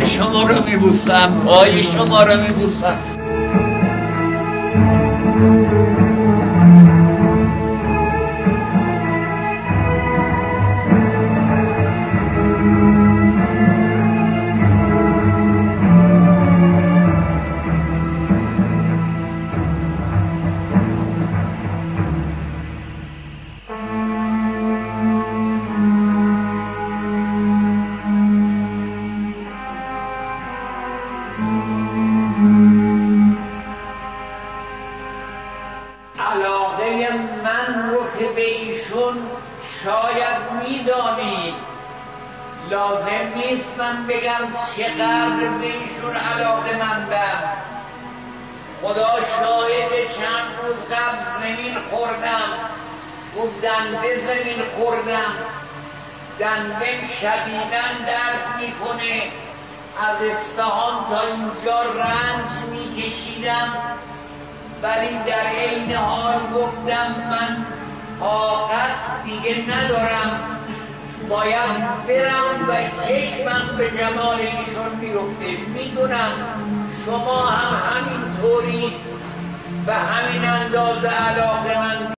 دست شما رو میبوسم. پای شما رو میبوسم. علاقه من رو که به ایشون شاید می‌دانید لازم نیست من بگم چقدر به ایشون علاقه مندم خدا شاهد چند روز قبل زمین خوردم اون دنده زمین خوردم. دنده شدیدن درد می‌کنه. از استهان تا اینجا رنج میکشیدم. ولی در عین حال گفتم من طاقت دیگه ندارم. باید برم و چشمم به جمال ایشون بیفته. می‌دونم شما هم همینطوری به همین اندازه علاقه